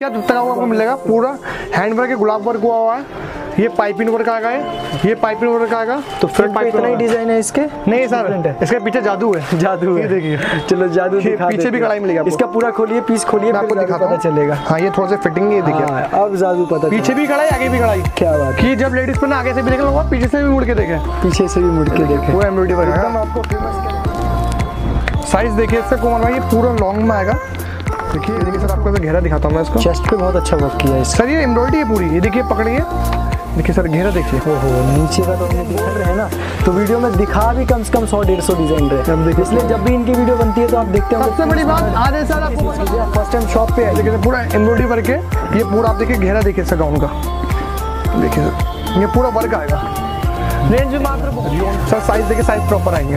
क्या तक आपको मिलेगा? पूरा हैंड वर्क गुलाब वर्क हुआ हुआ है। ये पाइपिंग वर्क आएगा ये। ये पाइपिंग वर्क आएगा। तो फ्रंट पे इतना ही डिज़ाइन है इसके? नहीं सर इसके पीछे जादू है। जादू है। देखिए। चलो जादू पीछे भी हैं। कढ़ाई मिलेगी। इसका पूरा खोलिए पीस खोलिए आपको दिखाता पता चलेगा। हाँ ये थोड़ा सा फिटिंग ये देखिए। हाँ, अब जादू पता पीछे भी कढ़ाई आगे भी कढ़ाई। क्या बात है। कि जब लेडीज़ पर आगे से भी देखे पीछे से भी मुड़ के देखे। पीछे से भी मुड़ के देखे। वो एम्ब्रॉयडरी वर्क है। आपको फ़ेमस साइज़ देखिए इसका कुमार भाई ये पूरा लॉन्ग में आएगा। देखिए देखिए सर आपको घेरा दिखाता हूँ मैं इसको। चेस्ट पे बहुत अच्छा वर्क किया है इसका। सर ये एम्ब्रॉयडरी है पूरी। ये देखिए पकड़िए। देखिए सर घेरा देखिए। ओहो नीचे का तो हमने दिखा रहे हैं ना। तो वीडियो में दिखा भी कम से कम सौ डेढ़ सौ डिज़ाइन रहे। देखिए। इसलिए जब भी इनकी वीडियो बनती है तो आप देखते हैं सबसे बड़ी बात आज सर आपको फ़र्स्ट टाइम शॉप पे आए देखिए पूरा एम्ब्रॉयडरी वर्क है ये पूरा आप देखिए घेरा देखिए इसका गाउन का। देखिए सर ये पूरा वर्क आएगा। रेंज में मात्र सर साइज़ देखिए साइज़ प्रॉपर आएँगे।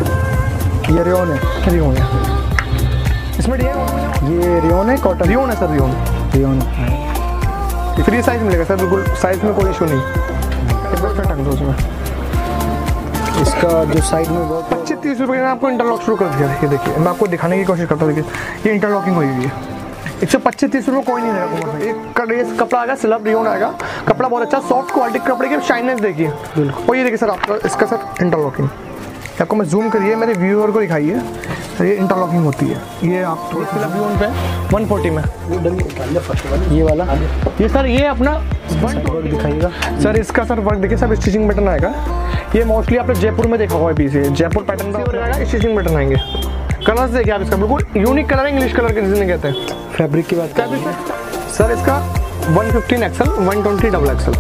ये रियोन है रियोन है। इसमें रियोन ये रियोन है कॉटन रियोन है sir rayon. Rayon free size मिलेगा सर बिल्कुल साइज़ में कोई इशू नहीं। दो उसमें। इसका जो साइड में पच्चीस तीस रुपये में आपको इंटरलॉक शुरू कर दिया देखिए देखिए। मैं आपको दिखाने की कोशिश करता हूँ देखिए। ये इंटरलॉकिंग हुई हुई है एक सौ पच्चीस तीस रुपये कोई नहीं भाई। एक ये कपड़ा आएगा सिलब रियोन आएगा। कपड़ा बहुत अच्छा सॉफ्ट क्वालिटी कपड़े की शाइनेस देखिए। और ये देखिए सर आपका इसका सर इंटरलॉकिंग आपको मैं जूम करिए मेरे व्यूअर को दिखाइए। सर ये इंटरलॉकिंग होती है। ये आप पे। 140 में। ये वाला। ये सर ये अपना वर्क दिखाइएगा। सर इसका सर वर्क देखिए सब स्टिचिंग बटन आएगा। ये मोस्टली आपने जयपुर में देखा होगा है पीछे जयपुर पैटर्न का स्टिचिंग बटन आएँगे। कलर्स देखिए आप इसका। बिल्कुल यूनिक कलर है इंग्लिश कलर के जिसने कहते हैं। फैब्रिक की बात क्या सर इसका one fifteen XL one twenty double XL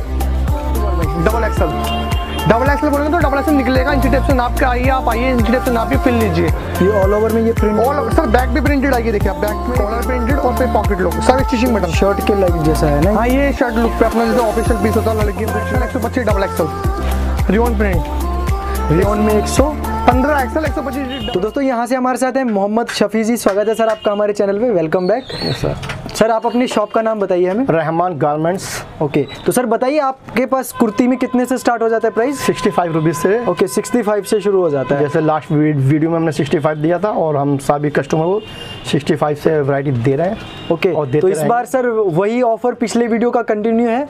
double XL double XL बोलेंगे तो डबल एक्सल निकलेगा इंची टेप से नाप के आइए आप आइए इंची टेप से नाप के फिल लीजिए ये ऑल ओवर में ये print all over sir back भी प्रिंटेड आइए देखिए आप बैक में कॉलर प्रिंटेड और फिर pocket look sir stitching button shirt के लाइक जैसा है ना हाँ ये शर्ट लुक पे अपना जैसे ऑफिशियल पीस होता है लड़की एक सौ पच्चीस double XL rayon print rayon में 100 पंद्रह एक्सएल एक सौ पच्चीस तो दोस्तों यहाँ से हमारे साथ हैं मोहम्मद शफी जी। स्वागत है सर आपका हमारे चैनल पे। वेलकम बैक सर सर आप अपनी शॉप का नाम बताइए हमें। रहमान गारमेंट्स ओके तो सर बताइए आपके पास कुर्ती में कितने से स्टार्ट हो जाता है प्राइस सिक्सटी फाइव रुपीज़ से। ओके 65 से शुरू हो जाता है। जैसे लास्ट वीडियो में हमने 65 दिया था और हम सभी कस्टमर को 65 से वैरायटी दे रहे हैं। ओके और तो इस बार सर वही ऑफ़र पिछले वीडियो का कंटिन्यू है?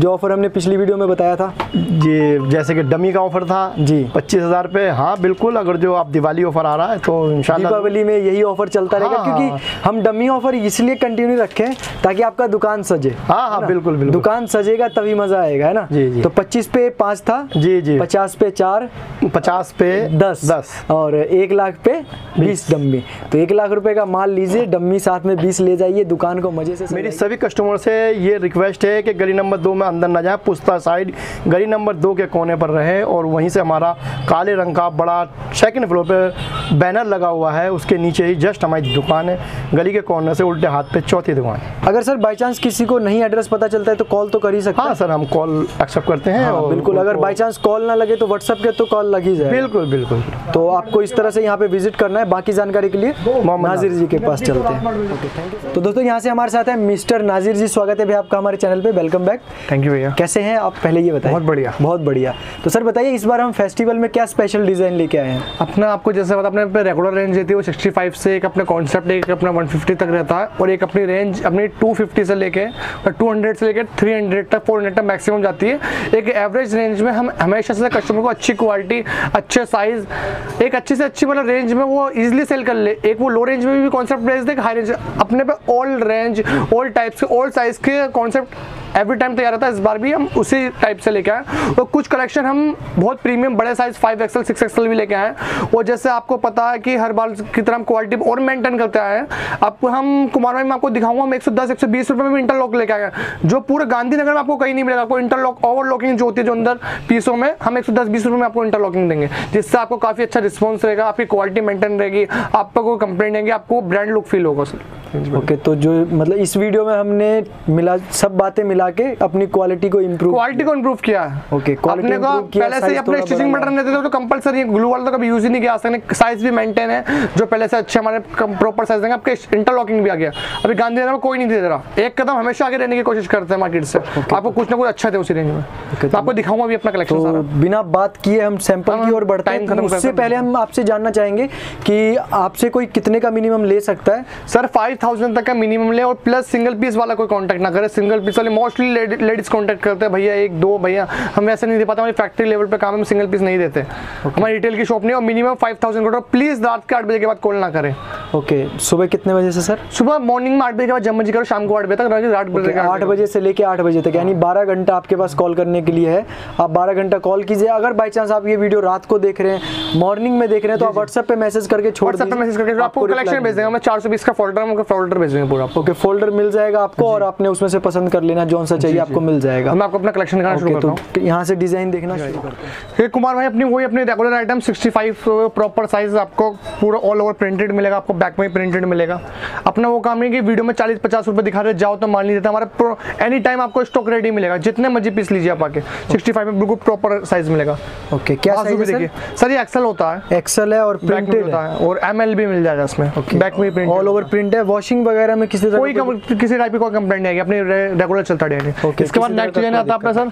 जो ऑफ़र हमने पिछली वीडियो में बताया था। ये जैसे कि डमी का ऑफ़र था जी। पच्चीस हज़ार पे। हाँ बिल्कुल अगर जो आप दिवाली ऑफ़र आ रहा है तो इंशाल्लाह। दीपावली में यही ऑफ़र चलता रहेगा हाँ, क्योंकि हाँ। हम डमी ऑफ़र इसलिए कंटिन्यू रखे ताकि आपका दुकान सजे हाँ हाँ बिल्कुल बिल्कुल। दुकान सजेगा तभी मज़ा आएगा है ना? जी, जी। तो 25 पे पाँच था जी जी। 50 पे चार पचास पे दस। दस। और एक लाख पे बीस। डम्मी तो एक लाख रुपए का माल लीजिए डम्मी साथ में बीस ले जाइए दुकान को मज़े से मेरी सभी कस्टमर से ये रिक्वेस्ट है कि गली नंबर दो में अंदर ना जाए। पुस्ता साइड गली नंबर दो के कोने पर रहे और वहीं से हमारा काले रंग का बड़ा सेकंड फ्लोर पे बैनर लगा हुआ है। उसके नीचे ही जस्ट हमारी दुकान है। गली के कॉर्नर से उल्टे हाथ पे चौथी दुकान है। अगर सर बाई चांस किसी को नहीं एड्रेस पता चलता है तो कॉल तो कर ही सकते हाँ। हैं सर हम कॉल एक्सेप्ट करते हैं हाँ, और बिल्कुल अगर बाई चांस कॉल ना लगे तो व्हाट्सएप के तो कॉल लग ही जाए बिल्कुल बिल्कुल। तो आपको इस तरह से यहाँ पे विज़िट करना है। बाकी जानकारी के लिए मोहम्मद नाजिर। जी के पास चलते हैं। तो दोस्तों यहाँ से हमारे साथ है मिस्टर नाजिर जी। स्वागत है भैया आपका हमारे चैनल पे। वेलकम बैक थैंक यू भैया। कैसे हैं आप? पहले ये बताएँ बहुत बढ़िया। बहुत बढ़िया। तो सर बताइए इस बार हम फेस्टिवल में क्या स्पेशल डिज़ाइन लेके आए हैं? अपना आपको जैसे पता अपने रेगुलर रेंज रहती है वो 65 से एक अपने कॉन्सेप्ट एक अपना 150 तक रहता है और एक अपनी रेंज अपनी 250 से लेके और 200 से लेकर थ्री हंड्रेड तक 400 तक मैक्सिमम जाती है। एक एवरेज रेंज में हम हमेशा से कस्टमर को अच्छी क्वालिटी अच्छे साइज़ एक अच्छी से अच्छी मतलब रेंज में वो इजिली सेल कर ले। एक वो लो रेंज में भी कॉन्सेप्ट बेच दे हाई रेंज अपने पे ऑल रेंज ऑल टाइप्स के ऑल साइज़ के कॉन्सेप्ट एवरी टाइम तैयार रहता है, इस बार भी हम उसी टाइप से लेके आए और कुछ कलेक्शन हम बहुत प्रीमियम बड़े size five XL six XL भी लेके आए और जैसे आपको पता है कि हर बार की तरह हम क्वालिटी और मेंटेन करते आए हैं। आपको हम कुमार भाई, में आपको दिखाऊँगा, हम 110 120 रुपए में इंटरलॉक लेके आए हैं। जो पूरे गांधीनगर में आपको कहीं नहीं मिलेगा, आपको इंटरलॉक ओवर ओवरलॉकिंग जो होती है जो अंदर पीसों में, हम 110 20 रुपए में आपको इंटरलॉकिंग देंगे, जिससे आपको काफ़ी अच्छा रिस्पॉन्स रहेगा, आपकी क्वालिटी मेंटेन रहेगी, आपका कोई कंप्लेंट नहीं आपको ब्रांड लुक फील होगा सर ओके तो जो मतलब इस वीडियो में हमने मिला, सब बातें मिला के अपनी क्वालिटी को इम्प्रूव क्वालिटी को इम्प्रूव किया। Okay, अपने को किया, पहले से ही अपने स्टिचिंग। बटन रहते थे तो कंपलसरी ग्लू वाला तो कभी यूज़ ही नहीं किया तक साइज़ भी मेंटेन है जो पहले से अच्छे हमारे प्रॉपर साइज़ देंगे आपके इंटरलॉकिंग भी आ गया। अभी गांधीनगर में कोई नहीं दे रहा। एक कदम हमेशा आगे रहने की कोशिश करते हैं मार्केट से। आपको कुछ ना कुछ अच्छा दे उसी रेंज में। तो आपको दिखाऊँगा भी अपना कलेक्शन तो बिना बात किए हम सैंपल हाँ, की ओर बढ़ते हैं। तो उससे पहले हम आपसे जानना चाहेंगे कि आपसे कोई कितने का मिनिमम ले सकता है? सर फाइव थाउज़ेंड तक का मिनिमम ले और प्लस सिंगल पीस वाला कोई कांटेक्ट ना करे। सिंगल पीस वाले मोस्टली लेडीज़ कांटेक्ट करते हैं भैया एक दो भैया हम ऐसे नहीं दे पाते हमारी फैक्ट्री लेवल पे काम है हम सिंगल पीस नहीं देते। हमारी रिटेल की शॉप नहीं और मिनिमम फाइव थाउज़ेंड का प्लीज़ रात के आठ बजे के बाद कॉल ना करें। ओके सुबह कितने बजे से सर सुबह मॉर्निंग में आठ बजे के बाद जब मर्ज़ी करो शाम को आठ बजे तक रात आठ बजे आठ बजे से लेके आठ बजे तक यानी बारह घंटा आपके पास कॉल करने के लिए है। आप बारह घंटा कॉल कीजिए। अगर बाई चांस आप ये वीडियो रात को देख रहे हैं मॉर्निंग में देख रहे हैं तो आप व्हाट्सएप पे मैसेज करके छोड़ पे मैसेज करके आपको कलेक्शन भेज देंगे। चार सौ बीस का फोल्डर फोल्डर भेज देंगे पूरा ओके फोल्डर मिल जाएगा आपको और आपने उसमें से पसंद कर लेना। जौन सा चाहिए आपको मिल जाएगा। मैं आपको अपना कलेक्शन दिखाना शुरू करता तो हूँ यहाँ से डिज़ाइन देखना शुरू करते हैं। कुमार भाई अपनी वही अपनी रेगुलर आइटम 65 प्रॉपर साइज़ आपको पूरा ऑल ओवर प्रिंटेड मिलेगा आपको बैक में प्रिंटेड मिलेगा। अपना वो काम नहीं कि वीडियो में 40 50 रुपए दिखा रहे जाओ तो मान नहीं देता। हमारा एनी टाइम आपको स्टॉक रेडी मिलेगा जितने मर्ज़ी पीस लीजिए आप आके 65 में बिल्कुल प्रॉपर साइज़ मिलेगा। ओके क्या साइज़ देखिए। सर? ये एक्सेल होता है। एक्सेल है और प्रिंटेड होता है। है और एम भी मिल जाएगा इसमें। बैक में प्रिंट ऑल ओवर प्रिंट है। वॉशिंग वगैरह में किसी तरह कोई किसी टाइप की कोई कंप्लेंट नहीं आएगी। अपनी रेगुलर चलता रहेगा Okay, इसके बाद नेक्स्ट डिज़ाइन आता है अपना सर?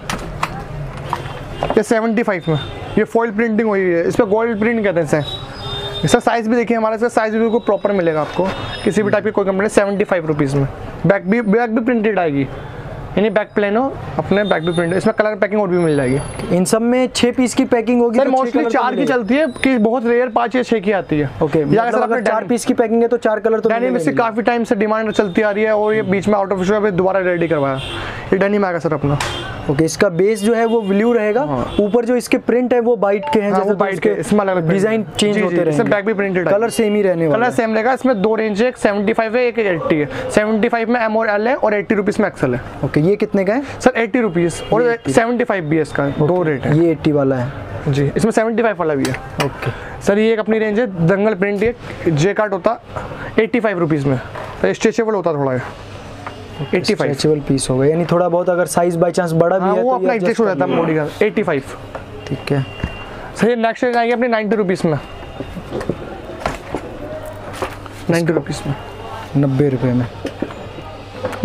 ये 75 में। ये फॉइल प्रिंटिंग हुई है। इस पर गोल्ड प्रिंट कहते हैं इसे इसका साइज़ भी देखिए हमारा इसका साइज़ भी बिल्कुल प्रॉपर मिलेगा आपको। किसी भी टाइप की कोई कंपनी सेवेंटी फाइव रुपीज़ में। बैक भी बैक भी प्रिंटेड आएगी। यानी बैक प्लेन हो अपने बैक भी प्रिंट इसमें कलर पैकिंग और भी मिल जाएगी। इन सब में छह पीस की पैकिंग होगी सर तो मोस्टली colour चार की चलती है कि बहुत रेयर पाँच या छः की आती है। ओके या मतलब अगर चार पीस की पैकिंग है तो चार कलर तो डेनिम इससे काफ़ी टाइम से डिमांड चलती आ रही है और ये बीच में आउट ऑफ़ अभी दोबारा रेडी करवाया। ये डेनिम आएगा सर अपना। ओके इसका बेस जो है वो ब्लू रहेगा। ऊपर जो इसके प्रिंट है वो वाइट के हैं हाँ, जैसे वो white के, इसमें अलग-अलग डिज़ाइन चेंज होते रहेंगे। इसमें भी printed कलर सेम ही रहने वाला कलर सेम रहेगा इसमें दो रेंज है एक 75 है एक 80 है। 75 में एम और एल है और 80 रुपीस में एक्सल है। ओके ये कितने का है? सर 80 रुपीस और 75 भी है। इसका दो रेट है। ये 80 वाला है। जी इसमें 75 वाला भी है। ओके सर ये एक अपनी रेंज है दंगल प्रिंट ये जे कार्ड होता 85 रुपीस में। तो स्ट्रेचेबल होता थोड़ा ये। 85 स्ट्रेचेबल पीस होगा यानी थोड़ा बहुत अगर साइज़ बाय चांस बड़ा भी हाँ है वो तो अपना एडजस्ट हो जाता है बॉडी का। 85 ठीक है। सर ये नेक्स्ट रेंज आएगी अपनी 90 रुपीस में। 90 रुपीस में। नब्बे रुपए में।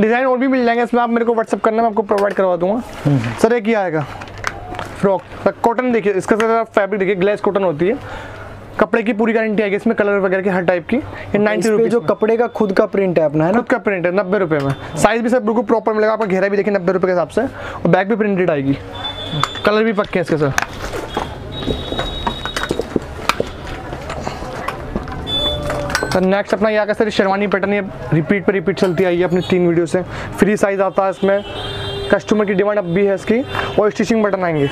डिज़ाइन और भी मिल जाएँगे इसमें आप मेरे को व्हाट्सअप करना मैं आपको प्रोवाइड करवा दूँगा। सर एक ही आएगा। फ्रॉक कॉटन देखिए इसका सर फैब्रिक देखिए ग्लेस कॉटन होती है। कपड़े की पूरी गारंटी आएगी इसमें कलर वगैरह की हर टाइप की। ये नाइन्टी रुपीज़ जो कपड़े का खुद का प्रिंट है अपना है ना? खुद का प्रिंट है नब्बे रुपये में। साइज़ भी सर बिल्कुल प्रॉपर मिलेगा आपका घेरा भी देखिए नब्बे रुपये के हिसाब से। और बैग भी प्रिंटेड आएगी। कलर भी पक्के हैं इसके सर। सर नेक्स्ट अपना ये आगे सर शेरवानी पैटर्न ये रिपीट पे रिपीट चलती आई है अपनी तीन वीडियो से। फ्री साइज़ आता है इसमें। कस्टमर की डिमांड अब भी है इसकी। और स्टिचिंग बटन आएँगे।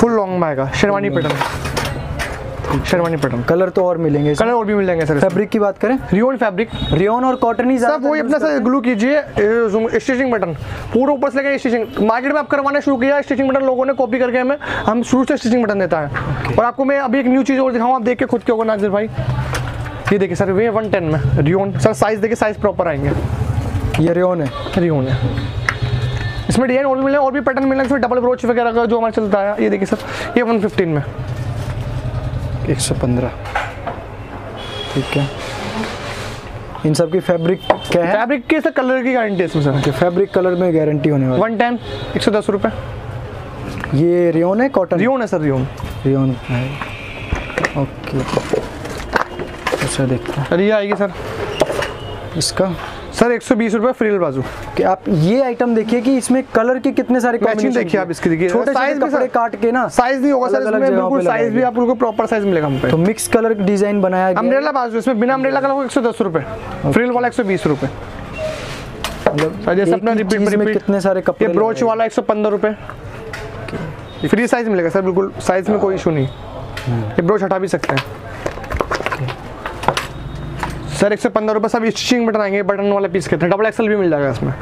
फुल लॉन्ग में आएगा। Sherwani pattern sherwani pattern colour तो और मिलेंगे कलर और भी मिल जाएँगे सर फैब्रिक की बात करें? रियोन फैब्रिक रियोन और कॉटन ही सर वही अपना सर ग्लू कीजिए स्टिचिंग बटन पूरा ऊपर से लेकर स्टिचिंग मार्केट में आप करवाना शुरू किया स्टिचिंग बटन लोगों ने कॉपी करके हमें हम शुरू से स्टिचिंग बटन देता है। और आपको मैं अभी एक न्यू चीज़ और दिखाऊँ आप देख के खुद के होगा नाजिर भाई? ये देखिए सर वे वन टेन में। रियोन। सर साइज़ देखिए साइज़ प्रॉपर आएँगे। ये रियोन है। रियोन है। इसमें डिज़ाइन और भी मिले और भी पैटर्न मिले इसमें डबल ब्रोच वगैरह का जो हमारा चलता है ये देखिए सर ये वन फिफ्टीन में 115 ठीक है। इन सब की फैब्रिक क्या है? फैब्रिक के सर कलर की गारंटी है इसमें सर। फैब्रिक कलर में गारंटी होने वाली। वन टेन एक सौ दस रुपये ये रियोन है कॉटन रियोन है सर रियोन। रियोन है। ओके। अच्छा देखते हैं। सर ये आएगी सर। इसका? सर एक सौ बीस रुपये फ्रील बाजू। कि आप ये आइटम देखिए कि इसमें कलर के कितने सारे मैचिंग देखिए आप हैं। इसकी देखिए। छोटे साइज़ कपड़े काट के ना साइज़ नहीं होगा सर इसमें बिल्कुल साइज़ भी लगाएँगे। आपको प्रॉपर साइज़ मिलेगा हम पे तो मिक्स कलर डिज़ाइन बनाया गया है। अम्ब्रेला बाजू इसमें बिना अम्ब्रेला का एक सौ दस रुपये फ्रील वाला एक सौ बीस रुपये मतलब जैसे अपना रिपीट रिपीट कितने सारे ये कपड़े ब्रोच वाला एक सौ पंद्रह रुपये फ्री साइज़ मिलेगा सर बिल्कुल साइज़ में कोई इशू नहीं। ये ब्रोच हटा भी सकते हैं। सर एक सौ पंद्रह रुपये सब स्टिचिंग बटन आएँगे बटन वाले पीस कहते हैं डबल एक्सल भी मिल जाएगा इसमें।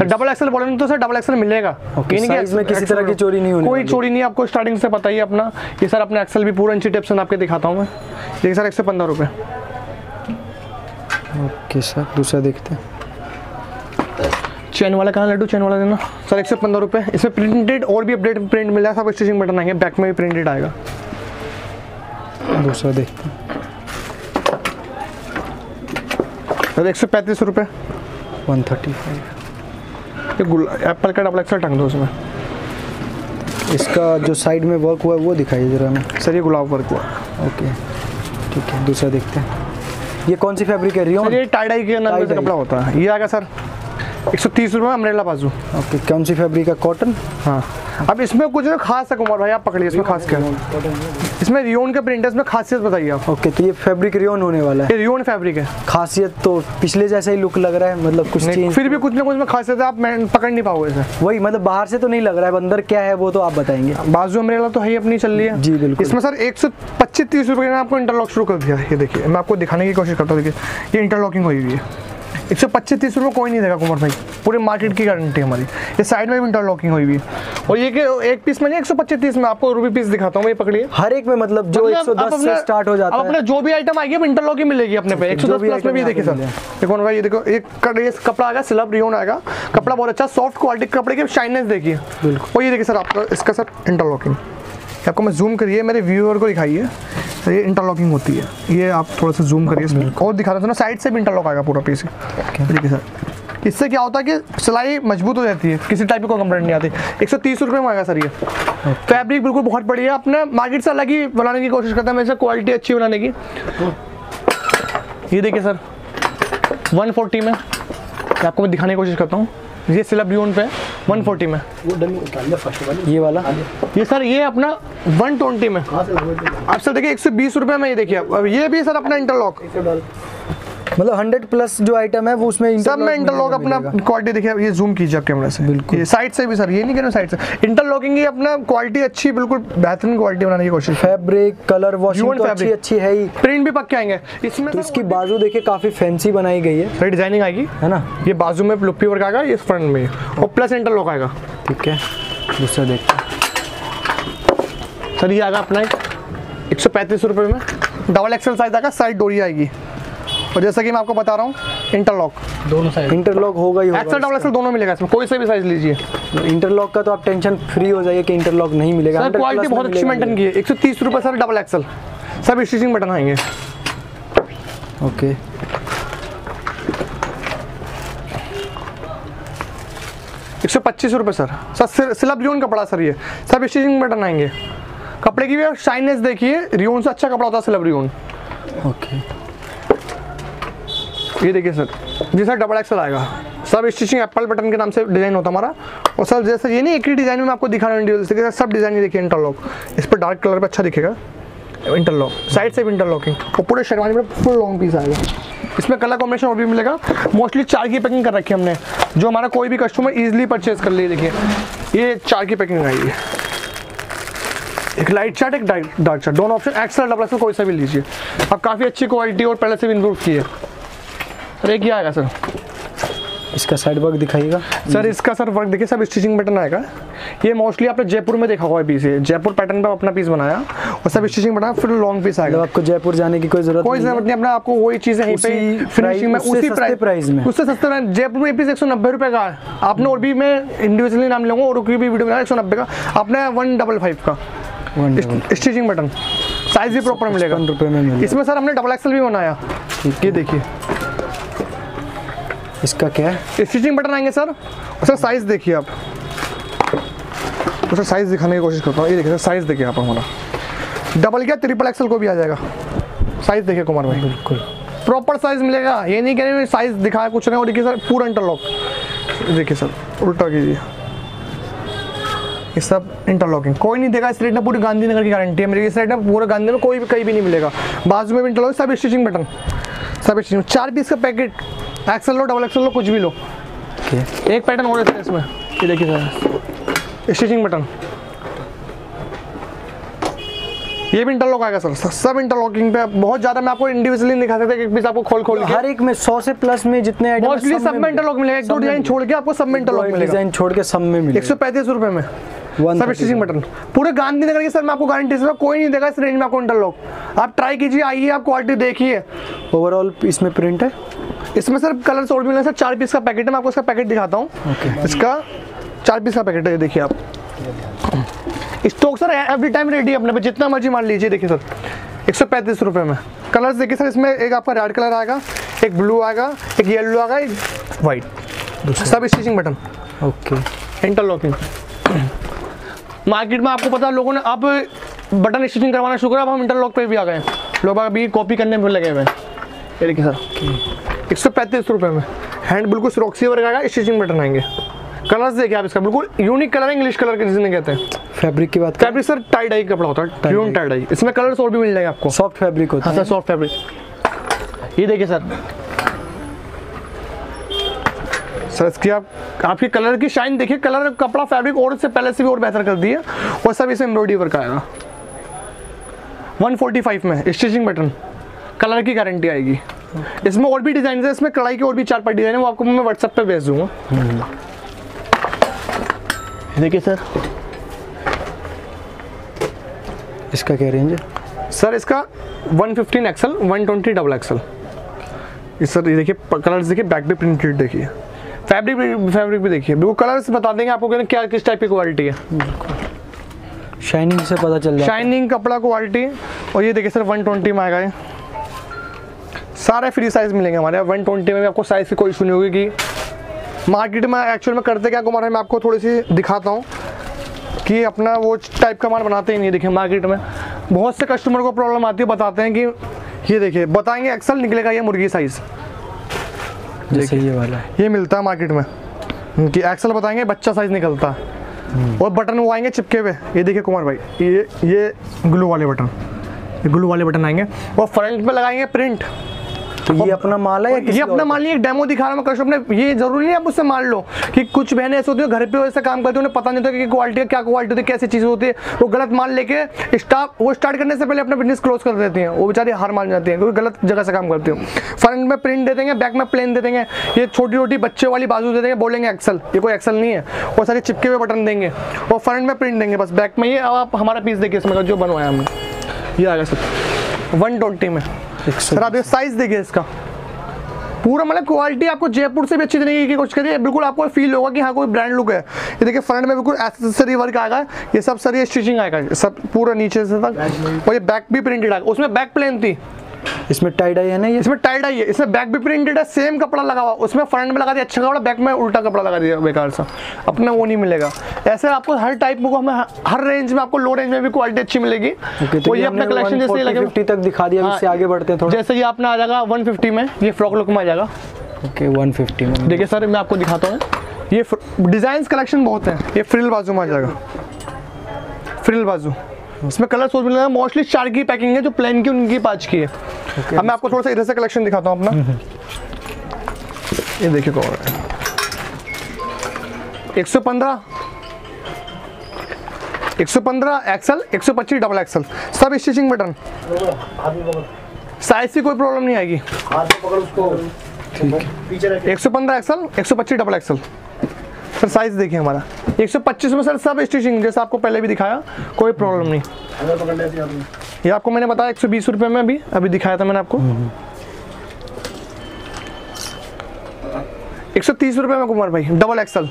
डबल एक्सल बोलेंगे तो सर डबल एक्सल मिलेगा। Okay, कि size किसी तरह की चोरी नहीं होने कोई। चोरी नहीं आपको स्टार्टिंग से पता ही अपना। ये सर अपने एक्सल भी पूरा इंची टेप से आपके दिखाता हूँ मैं। देखिए सर एक सौ पंद्रह रुपये ओके सर दूसरा देखते हैं। चैन वाला कहाँ लड्डू चैन वाला देना? सर एक सौ पंद्रह रुपये इसमें प्रिंटेड और भी अपडेट प्रिंट मिला है सब स्टिचिंग बटन आएँगे बैक में भी प्रिंटेड आएगा। दूसरा देखते हैं। सर एक सौ पैंतीस रुपये वन थर्टी फाइव ये गुल एप्पल का डबल एक्सल टंग दो उसमें। इसका जो साइड में वर्क हुआ है वो दिखाइए जरा हमें। सर ये गुलाब वर्क हुआ। ओके ठीक है दूसरा देखते हैं। ये कौन सी फैब्रिक है? रियोन ये टाइडाई के नाम से कपड़ा होता है। ये आएगा सर। एक सौ तीस रुपये में अमरेला बाजू। ओके कौन सी फैब्रिक है? कॉटन हाँ। अब इसमें कुछ ना खास है कुमार भाई आप पकड़िए इसमें खास क्या इसमें रियोन के प्रिंट है इसमें खासियत बताइए आप। ओके तो ये फैब्रिक रियोन होने वाला है। ये रियोन फैब्रिक है। खासियत तो पिछले जैसा ही लुक लग रहा है मतलब कुछ नहीं, चेंज फिर भी कुछ ना कुछ में खासियत है आप पकड़ नहीं पाओगे इसे। वही मतलब बाहर से तो नहीं लग रहा है अंदर क्या है वो तो आप बताएँगे। बाजू अमरेला तो है ही अपनी चल रही है जी, बिल्कुल। इसमें सर एक सौ पच्चीस तीस रुपये में आपको इंटरलॉक शुरू कर दिया। ये देखिए मैं आपको दिखाने की कोशिश करता हूँ देखिए। ये इंटरलॉकिंग हुई हुई है। एक सौ पच्चीस तीस रुपये कोई नहीं देगा कुमार भाई। पूरे मार्केट की गारंटी है हमारी। ये साइड में भी इंटरलॉकिंग हुई हुई है। और ये कि एक पीस में नहीं एक सौ पच्चीस तीस में आपको रूबी पीस दिखाता हूँ ये पकड़िए। हर एक में मतलब जो मतलब 110 से स्टार्ट हो जाता आप अपने है। जो भी आइटम आएगी अब इंटरलॉक मिलेगी अपने पे। 110 जो भी प्लस में भी देखिए सर। देखो भाई ये देखो एक कपड़ा आएगा सिलब रियोन आएगा। कपड़ा बहुत अच्छा सॉफ्ट क्वालिटी कपड़े की शाइनेस देखिए। बिल्कुल। और ये देखिए सर आपका इसका सर इंटरलॉकिंग आपको मैं जूम करिए मेरे व्यूअर को दिखाइए। तो ये इंटरलॉकिंग होती है। ये आप थोड़ा सा जूम करिए इसमें। और दिखा रहे था ना साइड से भी इंटरलॉक आएगा पूरा पीस ठीक है सर इससे क्या होता है कि सिलाई मज़बूत हो जाती है। किसी टाइप की कोई कंप्लेंट नहीं आती। एक सौ तीस रुपये में आएगा सर ये। फैब्रिक बिल्कुल बहुत बढ़िया अपने मार्केट से अलग ही बनाने की कोशिश करता है मेरे से क्वालिटी अच्छी बनाने की। ये देखिए सर 140 में। आपको मैं दिखाने की कोशिश करता हूँ। ये सिलब रियोन पे 140 में। वो ये वाला। ये सर ये अपना 120 में। आप सर देखिए एक सौ बीस रुपये में ये देखिए। अब ये भी सर अपना इंटरलॉक मतलब 100 प्लस जो आइटम है वो उसमें सब में इंटरलॉक अपना क्वालिटी देखिए ये जूम कीजिए आप कैमरा से। बिल्कुल। ये साइड से भी सर ये नहीं कह रहा साइड से। इंटरलॉकिंग की अपना क्वालिटी अच्छी बिल्कुल बेहतरीन क्वालिटी बनाने की कोशिश फैब्रिक कलर वॉशिंग तो अच्छी अच्छी है ही। प्रिंट भी पक्के आएँगे। इसमें तो इसकी बाजू देखिए काफ़ी फैंसी बनाई गई है। सर डिज़ाइनिंग आएगी। है ना? ये बाजू में लुप्पी वर्क आएगा ये फ्रंट में। और प्लस इंटरलॉक आएगा। ठीक है दूसरा देखते हैं। सर ये आएगा अपना एक सौ पैंतीस रुपये में। डबल एक्सल साइज़ आएगा साइड डोरी आएगी। और जैसा कि मैं आपको बता रहा हूँ इंटरलॉक दोनों साइड इंटरलॉक होगा ही एक्सल डबल एक्सल दोनों मिलेगा इसमें कोई से भी साइज़ लीजिए। इंटरलॉक का तो आप टेंशन फ्री हो जाइए कि इंटरलॉक नहीं मिलेगा। सर क्वालिटी बहुत अच्छी मेंटेन की है। एक सौ तीस रुपये सर डबल एक्सल सब स्टिचिंग बटन आएँगे। ओके एक सौ पच्चीस रुपये सर सर सिल- सिलब रियोन कपड़ा सर ये। सब स्टिचिंग बटन आएँगे। कपड़े की भी शाइनेस देखिए रियोन से अच्छा कपड़ा होता है सिलब रियोन। ओके ये देखिए सर, जी सर डबल एक्सल आएगा। सब स्टिचिंग एप्पल बटन के नाम से डिज़ाइन होता हमारा। और सर, जैसे ये नहीं, एक ही डिज़ाइन में आपको दिखा रहा हूँ सब डिज़ाइन देखिए इंटरलॉक इस पर डार्क कलर पे अच्छा दिखेगा। इंटरलॉक साइड से भी इंटरलॉकिंग और पूरे शेरवानी में फुल लॉन्ग पीस आएगा। इसमें कलर कॉम्बिनेशन और भी मिलेगा। मोस्टली चार की पैकिंग कर रखी है हमने। जो हमारा कोई भी कस्टमर इजीली परचेज कर ले, देखिए। ये चार की पैकिंग आई है। एक लाइट चार्ट एक डार्क चार्ट दोनों ऑप्शन एक्सल डबल एक्सल कोई सा भी लीजिए। अब काफ़ी अच्छी क्वालिटी और पहले से भी इम्प्रूव की है सर एक ही आएगा सर? इसका साइड वर्क दिखाइएगा। सर इसका सर वर्क देखिए सब स्टिचिंग पैटर्न आएगा। ये मोस्टली आपने जयपुर में देखा हुआ है पीस ये। जयपुर पैटर्न पे अपना पीस बनाया और सब स्टिचिंग बनाया फिर लॉन्ग पीस मतलब आएगा आपको जयपुर जाने की कोई ज़रूरत कोई ज़रूरत नहीं अपना आपको वही चीज़ उसी फिनिशिंग में उसी प्राइस में। उससे सस्ते जयपुर में पीस एक सौ नब्बे रुपये का आपने और भी मैं इंडिविजुअली नाम लूँगा और भी वीडियो बना एक सौ नब्बे का। आपने वन डबल फाइव का। स्टिचिंग बटन साइज़ भी प्रॉपर रुपए मिलेगा। इसमें सर हमने डबल एक्सल भी बनाया। ये देखिए। इसका क्या है? स्टिचिंग बटन आएँगे सर। सर साइज़ देखिए आप। सर साइज़ दिखाने की कोशिश करता हूँ। ये देखिए सर साइज़ देखिए आप हमारा। डबल क्या? ट्रिपल एक्सल को भी आ जाएगा। साइज़ देखिए कुमार भाई। बिल्कुल। प्रॉपर साइज़ मिलेगा। ये नहीं कह रहे साइज़ दिखाया कुछ नहीं। और देखिए सर पूरा इंटरलॉक देखिए सर उल्टा कीजिए। ये सब इंटरलॉकिंग कोई नहीं देगा इस रेट में पूरी गांधीनगर की गारंटी है। मेरी इस रेट में पूरे गांधीनगर कोई भी कहीं भी नहीं मिलेगा। बाजू में भी इंटरलॉक सब स्टिचिंग बटन सब स्टिचिंग चार पीस का पैकेट एक्सल लो डबल एक्सल लो कुछ भी लो। ओके एक पैटर्न और है इसमें। ये देखिए सर स्टिचिंग बटन ये भी इंटरलॉक आएगा सर। सब इंटरलॉकिंग पे बहुत ज़्यादा मैं आपको इंडिविजुअली दिखा सकता एक पीस आपको खोल खोल के हर एक में 100 से प्लस में जितने आइटम मोस्टली सब में इंटरलॉक मिलेगा। एक दो डिज़ाइन छोड़ के आपको सब में इंटरलॉक मिलेगा। डिज़ाइन छोड़ के सब में एक सौ पैंतीस रुपये में। सब स्टिचिंग बटन पूरे गांधीनगर के सर मैं आपको गारंटी से कोई नहीं देगा इस रेंज में आपको इंटरलॉक आप ट्राई कीजिए आइए आप क्वालिटी देखिए। ओवरऑल इसमें प्रिंट है? इसमें सर कलर और मिलेगा सर चार पीस का पैकेट है मैं आपको इसका पैकेट दिखाता हूँ। ओके इसका चार पीस का पैकेट है देखिए आप। Stock sir every time ready है अपने पे जितना मर्ज़ी मान लीजिए देखिए सर। एक सौ पैंतीस रुपये में। कलर्स देखिए सर इसमें एक आपका रेड कलर आएगा एक ब्लू आएगा एक येलो आएगा एक वाइट सब stitching button okay interlocking market में आपको पता है लोगों ने अब बटन स्टिचिंग करवाना शुरू करा अब हम इंटरलॉक पे भी आ गए लोग अभी कॉपी करने में लगे हुए हैं। ये देखिए सर। एक सौ पैंतीस रुपये में। हैंड बिल्कुल रॉक्सी वर्ग आएगा स्टिचिंग बटन आएँगे। कलर्स देखिए आप इसका बिल्कुल यूनिक कलर है इंग्लिश कलर के जिसने कहते हैं। फैब्रिक की बात फैब्रिक सर टाई डाई कपड़ा होता है प्योर टाई डाई इसमें कलर्स और भी मिल जाएँगे आपको। सॉफ्ट फैब्रिक होता हाँ है। सर सॉफ्ट फैब्रिक ये देखिए सर सर इसकी आप आपकी कलर की शाइन देखिए कलर कपड़ा फैब्रिक और इससे पहले से भी और बेहतर कर दिया और सब इसमें एम्ब्रॉयडरी वर्क आएगा। 145 में स्टिचिंग बटन कलर की गारंटी आएगी। इसमें और भी डिज़ाइन है इसमें कढ़ाई के और भी चार पाँच डिज़ाइन है वो आपको मैं व्हाट्सएप पे भेज दूँगा देखिए सर। इसका क्या रेंज है? सर इसका 115 एक्सल 120 डबल एक्सल ये सर ये देखिए कलर्स देखिए बैक भी प्रिंटेड देखिए। फैब्रिक भी फैब्रिक भी देखिए। बिल्कुल कलर्स बता देंगे आपको कि क्या किस टाइप की क्वालिटी है। शाइनिंग से पता चल जाता शाइनिंग कपड़ा क्वालिटी और ये देखिए सर 120 में आएगा ये। सारे फ्री साइज़ मिलेंगे हमारे। यहाँ 120 में भी आपको साइज़ की कोई इशू नहीं होगी कि मार्केट में एक्चुअल में करते क्या कुमार मैं आपको थोड़ी सी दिखाता हूँ कि अपना वो टाइप का माल बनाते ही नहीं देखिए मार्केट में बहुत से कस्टमर को प्रॉब्लम आती है बताते हैं कि ये देखिए बताएँगे एक्सल निकलेगा ये मुर्गी साइज़ देखिए ये वाला। ये मिलता है मार्केट में। कि एक्सल बताएँगे बच्चा साइज़ निकलता। है और बटन वो आएँगे चिपके हुए। ये देखिए कुमार भाई ये ये ग्लू वाले बटन ये ग्लू वाले बटन आएँगे। और फ्रंट पे लगाएँगे प्रिंट तो ये अपना माल है या किसी ये अपना माल लिया एक डेमो दिखा रहा हूँ कस्टमर ने। ये ज़रूरी नहीं है आप उससे मान लो कि कुछ बहनें ऐसे होती है घर पे वैसे काम करती है उन्हें पता नहीं होता कि क्वालिटी क्या क्वालिटी होती है कैसी चीज़ होती है। वो गलत माल लेके स्टाफ वो स्टार्ट करने से पहले अपना बिज़नेस क्लोज कर देती हैं। वो बेचारे हार मान जाती हैं क्योंकि गलत जगह से काम करती हूँ। फ्रंट में प्रिंट दे देंगे बैक में प्लेन दे देंगे। ये छोटी छोटी बच्चे वाली बाजू दे देंगे बोलेंगे एक्सल ये कोई एक्सल नहीं है। वो सारे चिपके हुए बटन देंगे। और फ्रंट में प्रिंट देंगे बस बैक में। ये अब आप हमारा पीस देखिए इसमें जो बनवाया हमने। ये आ गया सर। वन ट्वेंटी में। सर, आप साइज़ देखिए इसका। पूरा मतलब क्वालिटी आपको जयपुर से भी अच्छी तरीके की कोशिश करिए। बिल्कुल आपको फील होगा कि हाँ कोई ब्रांड लुक है। ये देखिए फ्रंट में बिल्कुल एसेसरी वर्क आएगा। ये सब, सर, ये स्टिचिंग आएगा। सब पूरा नीचे से तक और ये बैक भी प्रिंटेड आएगा। उसमें बैक प्लेन थी। इसमें टाई डाई है ना इसमें टाइड आई है। इसमें बैक भी प्रिंटेड है सेम कपड़ा लगा हुआ। उसमें फ्रंट में लगा दिया अच्छा कपड़ा बैक में उल्टा कपड़ा लगा दिया बेकार सा। अपना वो नहीं मिलेगा। ऐसे आपको हर टाइप को हमें हर रेंज में आपको लो रेंज में भी क्वालिटी अच्छी मिलेगी। ओके तो ये अपना कलेक्शन जैसे लगे 50 तक दिखा दिया हाँ, इससे आगे बढ़ते हैं थोड़ा। जैसे ये अपना आ जाएगा 150 में ये फ्रॉक लुक में आ जाएगा। ओके 150 में। देखिए सर मैं आपको दिखाता हूँ। ये डिज़ाइन कलेक्शन बहुत है। ये फ्रिल बाजू में आ जाएगा। फ्रिल बाजू। इसमें कलर सोच मिलेगा मोस्टली चार की पैकिंग है जो प्लेन की उनकी पाँच की है। Okay, अब मैं आपको थोड़ा सा इधर से कलेक्शन दिखाता हूँ अपना। ये देखिए कौन है। एक सौ पंद्रह। एक सौ पंद्रह एक्सल एक सौ पच्चीस डबल एक्सल सब स्टिचिंग बटन साइज़ की कोई प्रॉब्लम नहीं आएगी। एक सौ पंद्रह एक्सल एक सौ पच्चीस डबल एक्सल सर साइज़ देखिए हमारा। एक सौ पच्चीस में सर सब स्टिचिंग जैसे आपको पहले भी दिखाया कोई प्रॉब्लम नहीं। ये आपको मैंने बताया एक सौ बीस रुपये में अभी अभी दिखाया था मैंने आपको। एक सौ तीस रुपये में कुमार भाई डबल एक्सल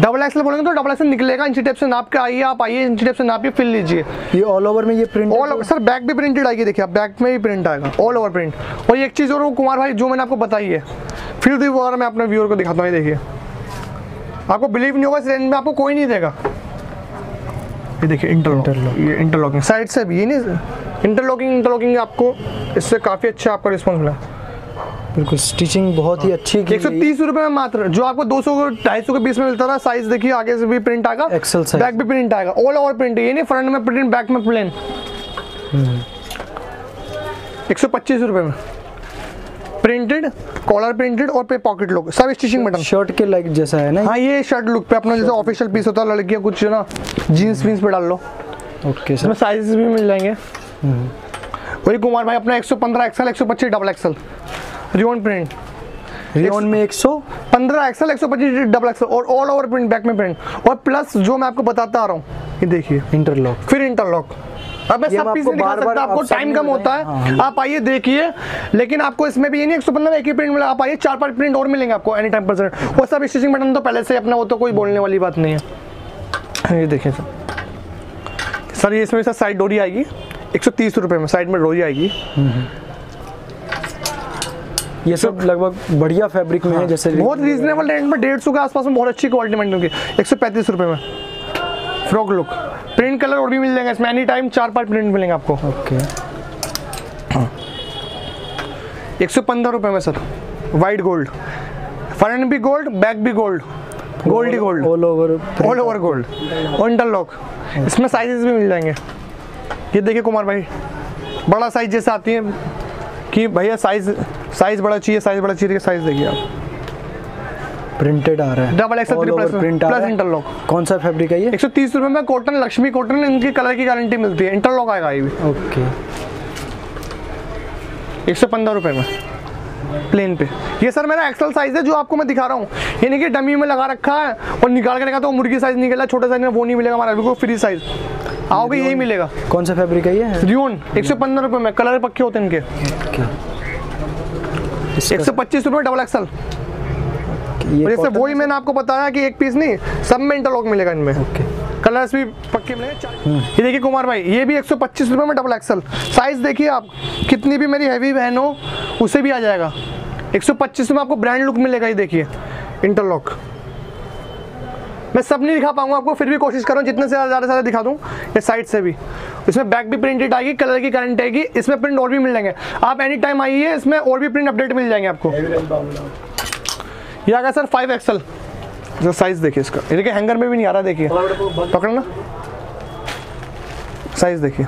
डबल एक्सल बोलेंगे तो डबल एक्सल निकलेगा इंची टेप से नाप के आइए आप आइए इंची टेप से नापिए फिल लीजिए। ये ऑल ओवर में ये print all over sir back भी प्रिंटेड आएगी देखिए आप बैक में भी प्रिंट आएगा ऑल ओवर प्रिंट और एक चीज़ और कुमार भाई जो मैंने आपको बताई है फिर भी वो मैं अपने व्यूअर को दिखाता हूँ ये देखिए। आपको बिलीव नहीं होगा इस रेंज में आपको कोई नहीं देगा। ये देखिए इंटरलॉक ये इंटरलॉकिंग साइड से भी ये नहीं इंटरलॉकिंग इंटरलॉकिंग आपको इससे काफ़ी अच्छा आपका रिस्पॉन्स मिला। बिल्कुल स्टिचिंग बहुत ही अच्छी की एक सौ तीस रुपये में मात्र जो आपको दो सौ ढाई सौ के बीच में मिलता था साइज़ देखिए आगे से भी प्रिंट आएगा। Excel size। बैक भी प्रिंट आएगा। ऑल ओवर प्रिंट ये नहीं फ्रंट में प्रिंट बैक में प्लेन एक सौ पच्चीस रुपये में। प्रिंटेड कॉलर प्रिंटेड और पे पॉकेट लुक सब स्टिचिंग बटन शर्ट के लाइक जैसा है ना हाँ ये शर्ट लुक पे अपना जैसे ऑफिशियल पीस होता है लड़कियाँ कुछ ना जीन्स वीन्स पे डाल लो। ओके सर साइजेस भी मिल जाएँगे। वही कुमार भाई अपना 115 XL 125 double XL rayon print rayon में 100 पंद्रह एक्सएल एक सौ पच्चीस डबल एक्सएल और ऑल ओवर प्रिंट बैक में प्रिंट और प्लस जो मैं आपको बताता आ रहा हूँ ये देखिए। इंटरलॉक फिर इंटरलॉक अब सब पीस आपको टाइम कम होता है। हाँ, आप आइए देखिए लेकिन आपको इसमें भी ये नहीं एक सौ पंद्रह एक ही प्रिंट मिला आप आइए चार पाँच प्रिंट और मिलेंगे आपको एनी टाइम परसेंट वो सब स्टिचिंग बटन तो पहले से अपना वो तो कोई बोलने वाली बात नहीं है। ये देखिए सर सर ये इसमें सर साइड डोरी आएगी एक सौ तीस रुपये में साइड में डोरी आएगी। ये सब लगभग बढ़िया फैब्रिक में है जैसे बहुत रीजनेबल रेंज में डेढ़ सौ के आसपास में बहुत अच्छी क्वालिटी मिल होगी एक सौ पैंतीस रुपये में। फ्रॉक लुक प्रिंट कलर और भी मिल जाएँगे इसमें. एनी टाइम चार पाँच प्रिंट मिलेंगे आपको. ओके एक सौ पंद्रह रुपये में सर. वाइट गोल्ड फ्रंट भी गोल्ड बैक भी गोल्ड गोल्ड ही gold all over all over gold interlock इसमें साइजेस भी मिल जाएँगे. ये देखिए कुमार भाई. बड़ा साइज़ जैसे आती है कि भैया साइज़ साइज़ बड़ा चाहिए साइज़ बड़ा चाहिए साइज़ देखिए आप. प्रिंटेड आ रहा है। Double XL plus plus interlock कौन सा फैब्रिक है ये? एक सौ तीस रुपये में कॉटन लक्ष्मी कॉटन इनकी कलर की गारंटी मिलती है। इंटरलॉक आएगा ये भी। ओके एक सौ पंद्रह रुपये में। प्लेन पे। ये सर मेरा एक्सल साइज़ है जो आपको मैं दिखा रहा हूँ। ये नहीं कि डमी में लगा रखा है और निकाल के लगा तो मुर्गी साइज़ निकला छोटा साइज़ में वो नहीं मिलेगा हमारा बिल्कुल फ्री साइज़ आओगे यही मिलेगा। कौन सा फैब्रिक है ये? रियोन एक सौ पंद्रह रुपये में। कलर पक्के होते हैं इनके। एक सौ पच्चीस रुपये डबल एक्सल ये और cotton- वही मैंने आपको बताया कि एक पीस नहीं सब में इंटरलॉक मिलेगा इनमें। ओके कलर्स भी पक्के मिलेंगे ये देखिए कुमार भाई ये भी एक सौ पच्चीस रुपये में डबल एक्सल साइज़ देखिए आप कितनी भी मेरी हैवी बहन हो उसे भी आ जाएगा। एक सौ पच्चीस में आपको ब्रांड लुक मिलेगा ये देखिए इंटरलॉक मैं सब नहीं दिखा पाऊँगा आपको फिर भी कोशिश कर रहा हूँ जितने से ज़्यादा से ज़्यादा दिखा दूँ ये साइड से भी। इसमें बैक भी प्रिंटेड आएगी कलर की गारंटी आएगी इसमें प्रिंट और भी मिल जाएँगे। आप एनी टाइम आइए इसमें और भी प्रिंट अपडेट मिल जाएँगे आपको। ये आ गया सर फाइव एक्सल साइज़ देखिए इसका। ये देखिए हैंगर में भी नहीं आ रहा देखिए। पकड़ना साइज़ देखिए।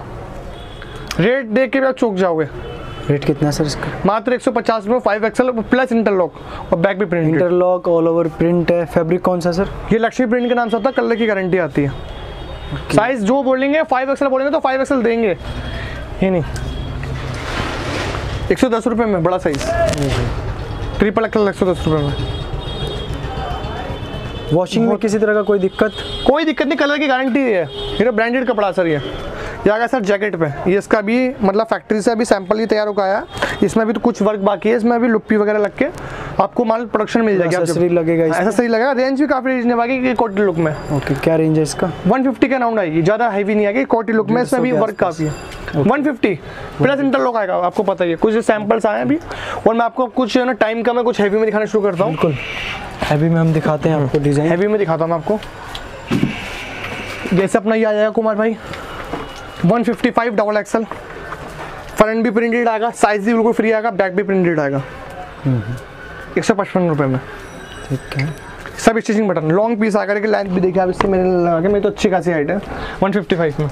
रेट देख के भी आप चूक जाओगे। रेट कितना सर इसका? मात्र एक सौ पचास रुपये फाइव एक्सल प्लस इंटरलॉक और बैक भी print interlock all over print है। फैब्रिक कौन सा सर? ये लक्ष्मी प्रिंट के नाम से होता है कलर की गारंटी आती है। साइज़ जो बोलेंगे फाइव एक्सल बोलेंगे तो फाइव एक्सल देंगे। ये नहीं। एक सौ दस रुपये में बड़ा साइज़ ट्रिपल एक्सल एक सौ दस रुपये में। वॉशिंग में किसी तरह का कोई दिक्कत? कोई दिक्कत नहीं कलर की गारंटी है। ये ब्रांडेड कपड़ा सर ये। ये आ गया सर जैकेट पे। ये इसका भी मतलब फैक्ट्री से अभी सैंपल ही तैयार होकर आया। इसमें भी तो कुछ वर्क बाकी है इसमें अभी लुप्पी वगैरह लग के आपको माल प्रोडक्शन मिल जाएगी। जब- Accessory लगेगा ऐसा सही लगेगा। रेंज भी काफ़ी रीजनेबल आएगी कोटी लुक में। ओके क्या रेंज है इसका? 150 के अराउंड आएगी। ज़्यादा हैवी नहीं आएगी कोटी लुक में इसमें भी वर्क काफ़ी है। 150 प्लस इंटरलॉक आएगा आपको पता ही है। कुछ सैंपल्स आए हैं अभी। और मैं आपको कुछ ना टाइम का मैं कुछ हैवी में दिखाना शुरू करता हूँ। बिल्कुल। हैवी में हम दिखाते हैं आपको डिज़ाइन हैवी में दिखाता हूँ मैं आपको। जैसे अपना ये आ जाएगा कुमार भाई। 155 डबल एक्सल फ्रंट भी प्रिंटेड आएगा साइज़ भी बिल्कुल फ्री आएगा बैक भी प्रिंटेड आएगा। एक सौ पचपन रुपये में। ठीक है। सब स्टिचिंग बटन लॉन्ग पीस आकर के लेंथ भी देखिए आप इससे मैंने लगा के मेरी तो अच्छी खासी हाइट है। 155 में।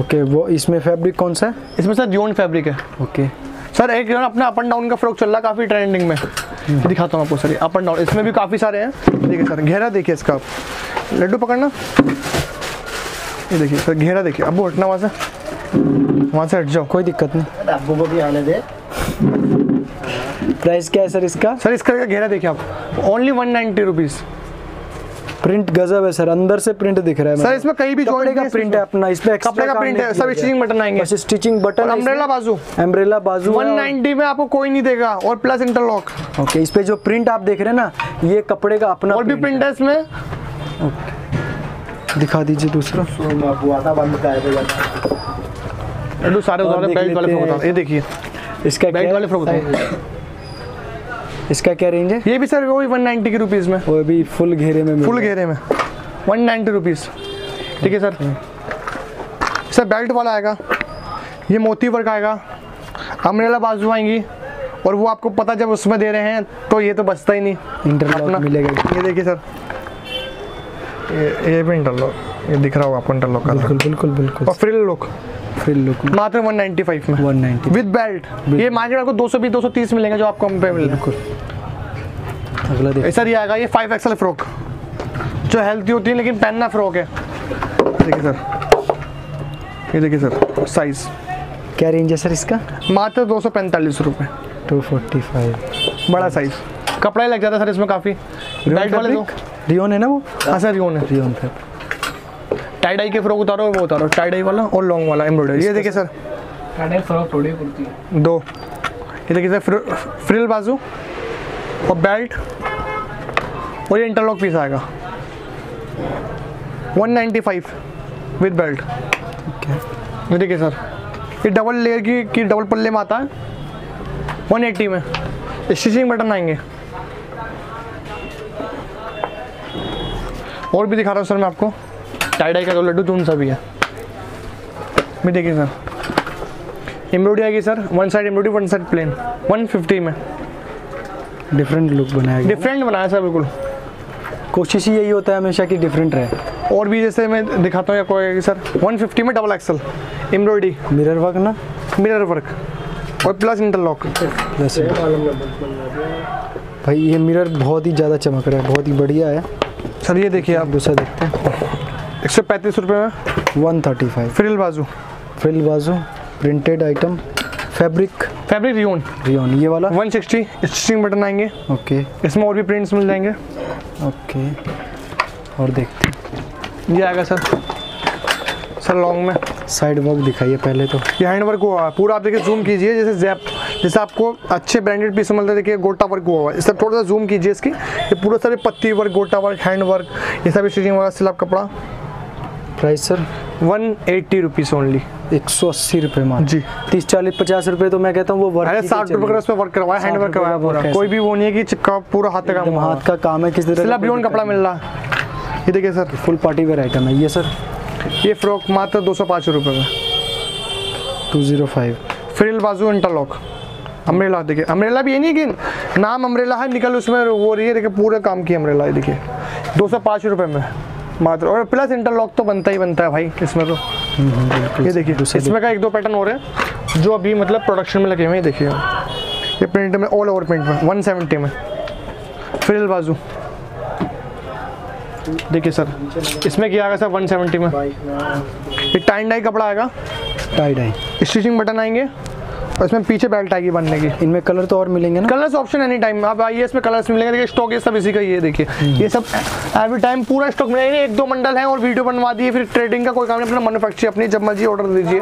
ओके वो इसमें फैब्रिक कौन सा है? इसमें सर डिओन फैब्रिक है। ओके। सर एक जो अपना अप एंड डाउन का फ्रॉक चल रहा है काफ़ी ट्रेंडिंग में। दिखाता हूँ आपको सर अप एंड डाउन इसमें भी काफ़ी सारे हैं। देखिए सर घेरा देखिए इसका आप। लड्डू पकड़ना। ये देखिए सर घेरा देखिए। अब वो हटना वहाँ से। वहाँ से हट जाओ। कोई दिक्कत नहीं। अब्बू को भी आने दे। प्राइस क्या है सर इसका? सर इसका घेरा देखिए आप। Only one ninety rupees print गजब है सर। अंदर से प्रिंट दिख रहा है सर इसमें कहीं भी कपड़े का प्रिंट है अपना। इसमें कपड़े का प्रिंट है। सब स्टिचिंग बटन आएँगे। बस स्टिचिंग बटन अम्ब्रेला बाजू। अम्ब्रेला बाजू 190 में आपको कोई नहीं देगा। और प्लस इंटरलॉक ओके इस पे जो प्रिंट आप देख रहे हैं ना ये कपड़े का अपना और भी प्रिंट है। इसमें है। दिखा दीजिए दूसरा। लड्डू सारे उतारे बेल्ट वाले फ्रॉक उतारो। ये देखिए। इसका बेल्ट वाले फ्रॉक उतारो। इसका क्या रेंज है? ये भी सर वही 190 की रुपीज़ में। वो भी फुल घेरे में फुल घेरे में। वन नाइन्टी रुपीज़ ठीक है सर। सर बेल्ट वाला आएगा। ये मोती वर्क आएगा। अमरेला बाजू आएँगी। और वो आपको पता जब उसमें दे रहे हैं तो ये तो बचता ही नहीं। इंटरलॉक मिलेगा। ये देखिए सर। ये ये भी इंटरलॉक ये दिख रहा होगा आपको इंटरलॉक का। बिल्कुल बिल्कुल बिल्कुल। और फ्रिल लुक फ्रिल लुक मात्र 195 में। 190 विद बेल्ट ये मार्केट आपको 220 230 मिलेंगे जो आपको हम पे मिल रहे बिल्कुल। अगला हैं देख। सर ये आएगा ये 5 एक्सएल फ्रॉक जो हेल्थी होती है लेकिन पहनना फ्रॉक है। देखिए सर ये देखिए सर साइज़ क्या रेंज है सर इसका? मात्र दो सौ पैंतालीस रुपये 245 बड़ा साइज़ कपड़ा ही लग जाता है सर इसमें काफ़ी। वाले रियोन है ना वो? हाँ। सर रियोन है। रियोन फैब्रिक टाई डाई के फ्रॉक उतारो वो उतारो। टाई डाई वाला और लॉन्ग वाला एम्ब्रॉयडरी ये देखिए सर। काटे फ्रॉक थोड़ी कुर्ती दो। ये देखिए सर फ्रि- फ्रिल बाजू और बेल्ट और ये इंटरलॉक पीस आएगा। 195 विद बेल्ट ओके ये देखिए सर। ये डबल लेयर की की डबल पल्ले में आता है। 180 में। स्टिचिंग बटन आएँगे। और भी दिखा रहा हूँ सर मैं आपको। टाई डाई का जो लड्डू चून सा भी है। ये देखिए सर। एम्ब्रॉयडरी आएगी sir. One side embroidery one side plain 150 में। डिफरेंट लुक बनाया डिफरेंट बनाया सर बिल्कुल। कोशिश ही यही होता है हमेशा कि डिफरेंट रहे। और भी जैसे मैं दिखाता हूँ कोई सर। 150 में double XL embroidery mirror work ना? मिरर वर्क और प्लस इंटरलॉक वैसे भाई ये मिरर बहुत ही ज़्यादा चमक रहा है बहुत ही बढ़िया है। सर ये देखिए आप। दूसरा देखते हैं। एक सौ पैंतीस रुपये में। वन थर्टी फाइव फ्रिल बाजू। फ्रिल बाजू printed item fabric. Fabric rayon. Rayon ये वाला? 160 स्टिचिंग बटन आएँगे। ओके। इसमें और भी प्रिंट्स मिल जाएँगे। ओके। और देखते हैं। ये आएगा सर। सर लॉन्ग में। साइड वर्क दिखाइए पहले तो। ये हैंड वर्क हुआ। पूरा आप देखिए जूम कीजिए जैसे जैप। जैसे आपको अच्छे ब्रांडेड पीस मिलते देखिए गोटा वर्क हुआ हुआ है। इससे थोड़ा सा जूम कीजिए इसकी। ये पूरा सर पत्ती वर्क गोटा वर्क हैंड वर्क ये सब स्टिचिंग वाला सिलाप कपड़ा। Price sir one eighty rupees only एक सौ अस्सी रुपये मान जी। तीस चालीस पचास रुपये तो मैं कहता हूँ वो वर्क अरे साठ रुपये का उसमें वर्क करवाया हैंड वर्क करवाया पूरा। कोई भी वो नहीं है कि चिपका पूरा हाथ का काम हाथ का काम है किस तरह सिलाप रियोन कपड़ा मिल रहा ये देखिए sir full party wear item है ये सर ये फ्रॉक मात्र दो सौ पाँच रुपये में टू ज़ीरो फाइव फ्रिल बाजू इंटरलॉक अम्ब्रेला देखिए अम्ब्रेला भी ये नहीं कि नाम अम्ब्रेला है निकल उसमें वो रही है देखिए पूरे काम की अम्ब्रेला है देखिए। दो सौ पाँच रुपये में मात्र। और प्लस इंटरलॉक तो बनता ही बनता है भाई इसमें तो। ये देखिए इसमें का एक दो पैटर्न हो रहे हैं जो अभी मतलब प्रोडक्शन में लगे हुए हैं देखिए। ये प्रिंट में ऑल ओवर प्रिंट में 170 में। फ्रिल बाजू। देखिए सर इसमें क्या आएगा सर 170 में? ये टाइन डाई कपड़ा आएगा। टाई डाई स्टिचिंग बटन आएँगे। और इसमें पीछे बेल्ट आएगी बनने की। इनमें कलर तो और मिलेंगे ना? कलर्स ऑप्शन एनी टाइम आप आइए इसमें कलर्स मिलेंगे। देखिए स्टॉक ये सब इसी का ये देखिए। ये सब एवरी टाइम पूरा स्टॉक मिलेगा। एक दो मंडल है और वीडियो बनवा दिए। फिर ट्रेडिंग का कोई काम नहीं अपना अपनी जब मर्ज़ी ऑर्डर दीजिए।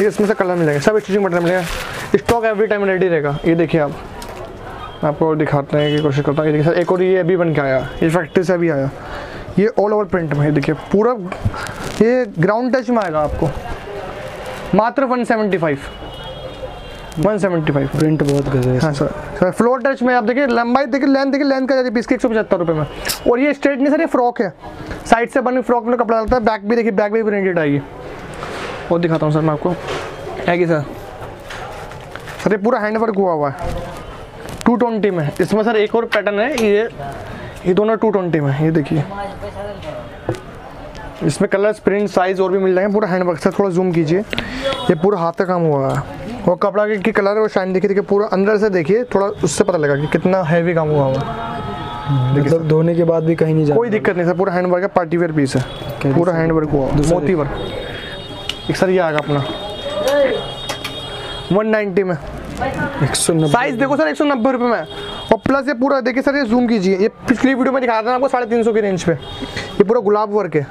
ये इसमें से कलर मिलेगा। सब स्टिचिंग बटन मिलेगा। स्टॉक एवरी टाइम रेडी रहेगा। ये देखिए आप। आपको और दिखाते हैं की कोशिश करता हूँ। ये देखिए सर एक और ये अभी बन के आया। ये फैक्ट्री से अभी आया। ये ऑल ओवर प्रिंट में देखिए पूरा ये ग्राउंड टच में आएगा आपको। मात्र 175 175 प्रिंट बहुत गजब है हाँ सर सर फ्लोर टच में आप देखिए लंबाई देखिए लेंथ देखिए लेंथ का जाती है के एक सौ पचहत्तर रुपये में। और ये स्ट्रेट नहीं सर ये फ्रॉक है। साइड से बनी फ्रॉक में कपड़ा लगता है बैक भी देखिए बैक भी प्रिंटेड आएगी और दिखाता हूँ सर मैं आपको। आएगी सर? सर ये पूरा हैंड वर्क हुआ हुआ है। टू ट्वेंटी में। इसमें सर एक और पैटर्न है ये ये दोनों टू ट्वेंटी में ये देखिए। इसमें कलर्स प्रिंट साइज़ और भी मिल जाएँगे पूरा हैंड वर्क सर थोड़ा जूम कीजिए। ये पूरा हाथ का काम हुआ है। और कपड़ा की, की कलर और शाइन देखिए देखिए पूरा अंदर से देखिए थोड़ा उससे पता लगा कि कितना हैवी काम हुआ हुआ मतलब धोने के बाद भी कहीं नहीं कोई दिक्कत नहीं सर पूरा हैंड वर्क है पार्टी वेयर पीस है। पूरा हैंड वर्क हुआ मोती वर्क एक सर ये आएगा अपना। 190 में एक सौ नब्बे। साइज़ देखो सर एक सौ नब्बे रुपये में। और प्लस ये पूरा देखिए सर ये जूम कीजिए। ये पिछली वीडियो में दिखाया था आपको साढ़े तीन सौ की रेंज पे। ये पूरा गुलाब वर्क है।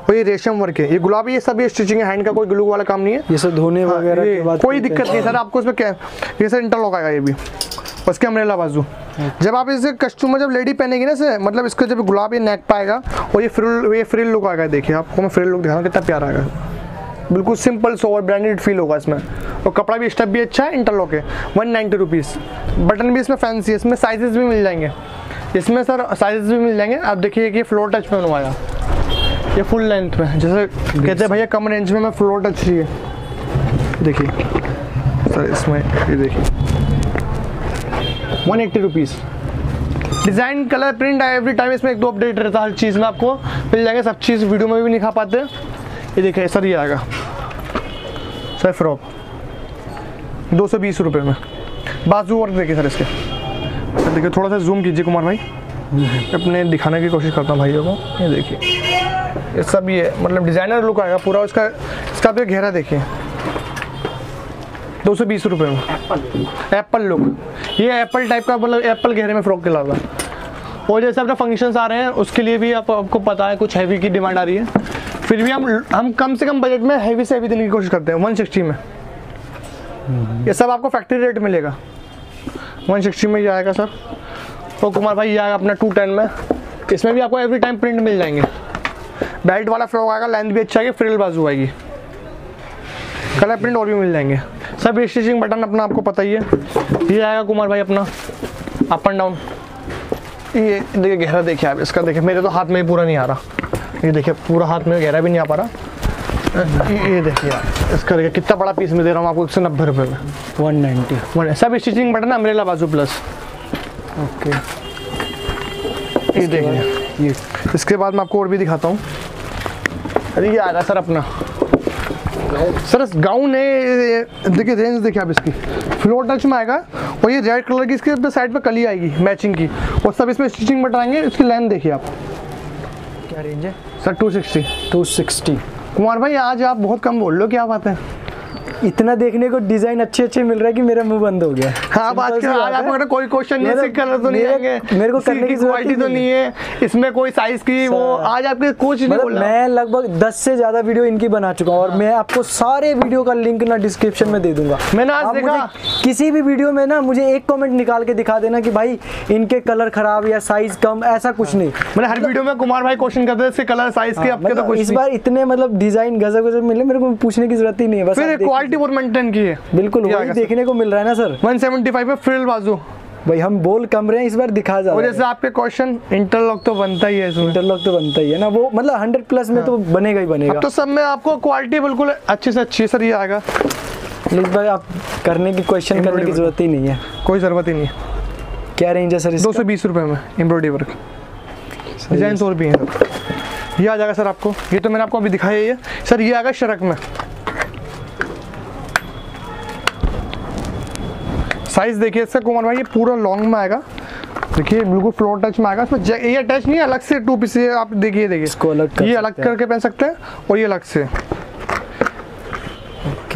और ये रेशम वर्क है। ये गुलाबी ये सब ये स्टिचिंग है हैंड का कोई ग्लू वाला काम नहीं है। ये सब धोने वगैरह के बाद कोई दिक्कत नहीं सर आपको इसमें क्या ये सर इंटरलॉक आएगा ये भी। उसके अमरेला बाजू। जब आप इसे कस्टमर जब लेडी पहनेगी ना सर मतलब इसका जब गुलाबी नेक पाएगा और ये फ्रिल ये फ्रिल लुक आएगा देखिए आपको मैं फ्रिल लुक दिखा रहा हूँ कितना प्यारा आएगा। बिल्कुल सिंपल सोवर ब्रांडेड फील होगा इसमें। और कपड़ा भी स्टेप भी अच्छा है इंटरलॉक है वन नाइन्टी रुपीज़ बटन भी इसमें फैंसी है इसमें साइजेस भी मिल जाएँगे। इसमें सर साइजेस भी मिल जाएँगे। आप देखिए कि फ्लोर टच में बनवाया। ये फुल लेंथ में जैसे कहते हैं भैया कम रेंज में मैं फ्लोर टच चाहिए देखिए सर इसमें ये देखिए। One eighty rupees design colour print every time इसमें एक दो अपडेट रहता है हर चीज़ में आपको मिल जाएँगे सब चीज़ वीडियो में भी नहीं खा पाते। ये देखिए सर ये आएगा। Sir frock. दो सौ बीस रुपये में। बाजू वर्क देखिए सर इसके। देखिए थोड़ा सा जूम कीजिए कुमार भाई। अपने दिखाने की कोशिश करता हूँ भाइयों को। ये देखिए। ये सब ये मतलब डिज़ाइनर लुक आएगा पूरा उसका इसका भी गहरा देखिए। दो सौ बीस रुपये में। एप्पल लुक ये एप्पल टाइप का मतलब एप्पल गहरे में फ्रॉक के अलावा और जैसे अपने फ़ंक्शंस आ रहे हैं उसके लिए भी आप, आपको पता है कुछ हैवी की डिमांड आ रही है। फिर भी हम हम कम से कम बजट में हैवी से हैवी देने की कोशिश करते हैं 160 में। ये सब आपको फैक्ट्री रेट मिलेगा। 160 में ये आएगा सर। और कुमार भाई ये आएगा अपना 210 में। इसमें भी आपको एवरी टाइम प्रिंट मिल जाएँगे। बेल्ट वाला फ्रॉक आएगा लेंथ भी अच्छा आएगी फ्रिल बाजू आएगी। कलर प्रिंट और भी मिल जाएँगे। सब स्टिचिंग बटन अपना आपको पता ही है। ये आएगा कुमार भाई अपना। अप एंड डाउन ये देखिए गहरा देखिए आप इसका देखिए मेरे तो हाथ में ही पूरा नहीं आ रहा। ये देखिए पूरा हाथ में गहरा भी नहीं आ पा रहा। ये देखिए आप इसका देखिए कितना बड़ा पीस में दे रहा हूँ आपको एक सौ नब्बे। रुपये में वन नाइन्टी। वन- सब स्टिचिंग बटन अम्ब्रेला बाजू प्लस ओके। ये देखिए। ये। इसके बाद मैं आपको और भी दिखाता हूँ। अरे ये आ रहा सर अपना। सर गाउन है देखिए रेंज देखिए आप इसकी। फ्लोर टच में आएगा और ये रेड कलर की इसके साइड पे कली आएगी मैचिंग की। और सब इसमें स्टिचिंग बटाएँगे इसकी लेंथ देखिए आप। क्या रेंज है? Sir two sixty two sixty Kumar भाई आज आप बहुत कम बोल लो क्या बात है? इतना देखने को डिज़ाइन अच्छे अच्छे मिल रहा है कि मेरा मुँह बंद हो गया। हाँ बात है। आपको कोई क्वेश्चन नहीं है कलर तो नहीं आएँगे। मेरे को करने की क्वालिटी तो नहीं है। इसमें कोई साइज़ की वो आज आपके कुछ नहीं मतलब बोला। मैं लगभग 10 से ज़्यादा वीडियो इनकी बना चुका हूँ और मैं आपको सारे वीडियो का लिंक ना डिस्क्रिप्शन में दे दूँगा। मैंने आज देखा- किसी भी वीडियो में ना मुझे एक कमेंट निकाल के दिखा देना कि भाई इनके कलर खराब या साइज़ कम ऐसा कुछ नहीं। मैंने हर वीडियो में कुमार भाई क्वेश्चन करते थे कलर साइज़ के हाँ, आपके तो मतलब कुछ इस बार इतने मतलब डिज़ाइन गजब गजब मिले मेरे को पूछने की ज़रूरत ही नहीं है बस क्वालिटी बहुत मेंटेन की है। बिल्कुल वही देखने को मिल रहा है ना सर? 175 पे फ्रिल बाजू। भाई हम बोल कम रहे हैं इस बार दिखा जा और जैसे आपके क्वेश्चन इंटरलॉक तो बनता ही है इसमें। इंटरलॉक तो बनता ही है ना वो मतलब हंड्रेड प्लस में तो बनेगा ही बनेगा। तो सब में आपको क्वालिटी बिल्कुल अच्छी से अच्छी सर ये आएगा। भाई आप करने की क्वेश्चन करने की ज़रूरत ही नहीं है। कोई ज़रूरत ही नहीं है। क्या रेंज है सर दो सौ बीस रुपये में एम्ब्रॉयडरी वर्क डिज़ाइन और भी हैं सर। ये आ जाएगा सर आपको। ये तो मैंने आपको अभी दिखाया ही है। सर ये आएगा शरक में। साइज़ देखिए इसका कुमार भाई ये पूरा लॉन्ग में आएगा। देखिए बिल्कुल फ्लोर टच में आएगा। इसमें ये टच नहीं है अलग से टू पीस आप देखिए देखिए। इसको अलग कर ये अलग करके पहन सकते हैं और ये अलग से।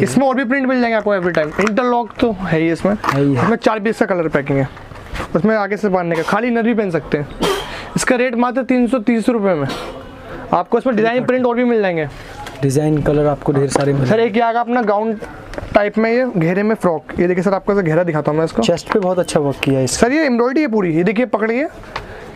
इसमें और भी प्रिंट मिल जाएँगे आपको एवरी टाइम इंटरलॉक तो है ही इसमें। इसमें चार पीस का कलर पैकिंग है। उसमें आगे से बांधने का खाली नर भी पहन सकते हैं। इसका रेट मात्र तीन सौ तीस रुपये में। आपको इसमें डिज़ाइन प्रिंट और भी मिल जाएँगे। डिज़ाइन कलर आपको ढेर सारे सर एक ये आएगा अपना गाउन टाइप में ये घेरे में फ्रॉक ये देखिए सर आपको सर घेरा दिखाता हूँ मैं इसको। चेस्ट पे बहुत अच्छा वर्क किया है सर ये एम्ब्रॉयडरी है पूरी। ये देखिए पकड़िए।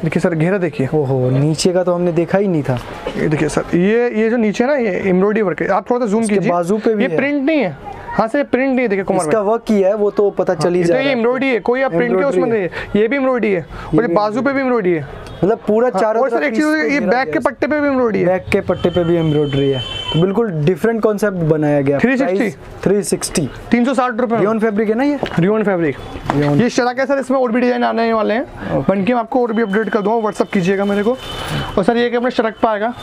देखिए सर घेरा देखिए। ओहो नीचे का तो हमने देखा ही नहीं था। ये देखिए सर ये ये जो नीचे ना ये एम्ब्रॉयडरी वर्क है। आप थोड़ा सा जूम कीजिए। बाजू पे भी ये प्रिंट नहीं है। हाँ सर प्रिंट नहीं है देखिए कुमार इसका वर्क किया है वो तो पता चल ही ये जा तो ये है। एम्ब्रॉयडरी है कोई आप प्रिंट के उसमें नहीं है। ये भी एम्ब्रॉयडरी है और ये बाजू पे भी एम्ब्रॉयडरी है। मतलब पूरा चारों और सर एक चीज़ ये बैक के पट्टे पे भी एम्ब्रॉयडरी है। बैक के पट्टे पे भी एम्ब्रॉयडरी है। तो बिल्कुल डिफरेंट कॉन्सेप्ट बनाया गया। 360 थ्री सिक्सटी तीन सौ साठ रुपये रियोन फैब्रिक है ना ये? रियोन फैब्रिक ये शराक है सर इसमें और भी डिज़ाइन आने वाले हैं। बन के मैं आपको और भी अपडेट कर दूँगा व्हाट्सअप कीजिएगा मेरे को। और सर ये कि अपने शरक पे आएगा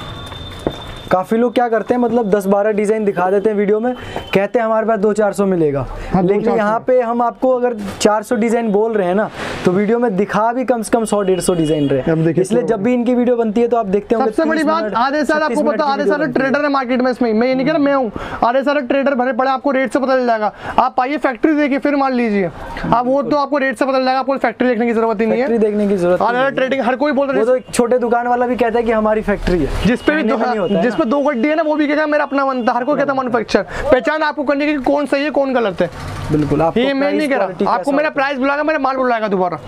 काफ़ी लोग क्या करते हैं मतलब 10-12 डिज़ाइन दिखा देते हैं वीडियो में कहते हैं हमारे पास दो चार सौ मिलेगा। हाँ, लेकिन यहाँ पे हम आपको अगर 400 डिज़ाइन बोल रहे हैं ना तो वीडियो में दिखा भी कम से कम 100 150 डिज़ाइन अब रहे इसलिए तो- जब भी इनकी वीडियो बनती है तो आप देखते होंगे सबसे बड़ी बात आधे साल आपको पता आधे सारे ट्रेडर है। मार्केट में इसमें। मैं ये नहीं कह रहा मैं हूँ। आधे सारे ट्रेडर भरे पड़े आपको रेट से पता चल जाएगा। आप आइए फैक्ट्री देखिए फिर मान लीजिए। आप वो तो आपको रेट से पता चल जाएगा आपको फैक्ट्री देखने की ज़रूरत ही नहीं है। देखने की ज़रूरत है। ट्रेडिंग हर कोई बोल रहा है तो एक छोटे दुकान वाला भी कहता है कि हमारी फैक्ट्री है। जिस पे भी कहने दो, का नहीं होता है जिस ना। पे दो गड्डी है ना वो भी कहेगा मेरा अपना बनता है हर कोई कहता है मैनुफैक्चर पहचान आपको करने की कौन सही है कौन गलत है। बिल्कुल आपको ये मैं नहीं कह रहा। आपको मेरा प्राइस बुलाएगा मेरा माल बुलाएगा दोबारा।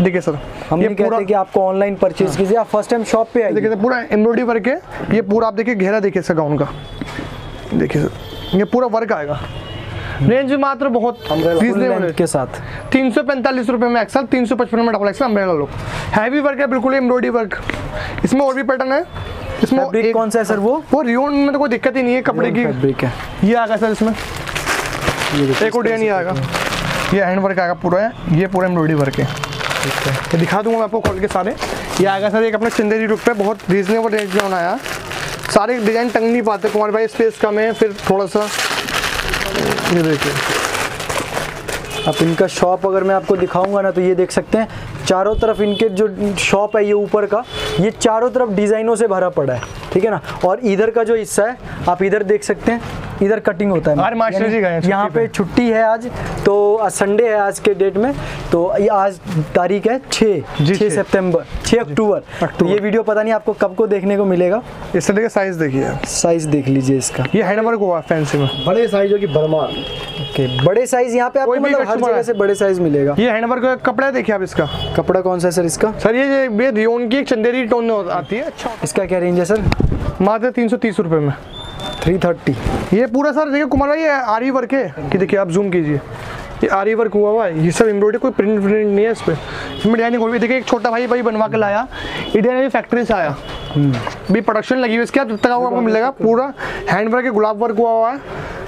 देखिए सर हम ये कहते पूरा कि आपको ऑनलाइन परचेज कीजिए आप फ़र्स्ट टाइम शॉप पे देखिए सर पूरा एम्ब्रॉयडरी वर्क है। ये पूरा आप देखिए घेरा देखिए इसका गाउन का। देखिए सर ये पूरा वर्क आएगा। रेंज मात्र बहुत के साथ। तीन सौ पैंतालीस रुपए में एक्सल तीन सौ पचपन में double XL umbrella look heavy work है बिल्कुल एम्ब्रॉयडरी वर्क इसमें और भी पैटर्न है। इसमें फैब्रिक एक- कौन सा है सर वो? वो रियोन में तो कोई दिक्कत ही नहीं है कपड़े की। फैब्रिक है। ये आएगा सर इसमें। एक और डिज़ाइन ये आएगा। ये हैंड वर्क आएगा पूरा है ये पूरा एम्ब्रॉयडरी वर्क है। ये दिखा दूँगा मैं आपको खोल के सारे। ये आएगा सर एक अपने चंदेरी रुक पे बहुत रीजनेबल रेंज में बनाया। सारे डिज़ाइन टंग नहीं पाते कुमार भाई स्पेस कम है फिर थोड़ा सा ये देखिए। अब इनका शॉप अगर मैं आपको दिखाऊँगा ना तो ये देख सकते हैं। चारों तरफ़ इनके जो शॉप है ये ऊपर का, ये चारों तरफ़ डिजाइनों से भरा पड़ा है, ठीक है ना? और इधर का जो हिस्सा है, आप इधर देख सकते हैं। इधर कटिंग होता है। आज मास्टर जी गए यहाँ पे। छुट्टी है आज तो संडे है आज के डेट में तो आज तारीख है छः जी, छः छः। सितंबर छः अक्टूबर तो ये वीडियो पता नहीं आपको कब को देखने को मिलेगा। इस तरह का साइज़ देखिए साइज़ देख लीजिए इसका। ये हैंड वर्क हुआ फैंसी में। बड़े साइजों की भरमार ओके बड़े साइज़ यहाँ पे आपको मतलब हर जगह है। से बड़े साइज़ मिलेगा। ये हैंड वर्क का कपड़ा देखिए आप इसका। कपड़ा कौन सा है सर इसका? सर ये ये रियोन की एक चंदेरी टोन में आती है। अच्छा। इसका क्या रेंज है सर? मात्र तीन सौ तीस रुपये में। Three thirty. ये पूरा सर देखिए कुमार भाई ये आरी वर्क है? कि देखिए आप जूम कीजिए। ये आरी वर्क हुआ हुआ है। ये सब एम्ब्रॉयडरी कोई प्रिंट प्रिंट नहीं है इस पर इसमें डिज़ाइनिंग हुई देखिए एक छोटा भाई भाई बनवा के लाया। ये ने फैक्ट्री से आया। भी प्रोडक्शन लगी हुई इसके। बाद जब तक आपको आपको मिलेगा पूरा। हैंड वर्क है गुलाब वर्क हुआ हुआ है।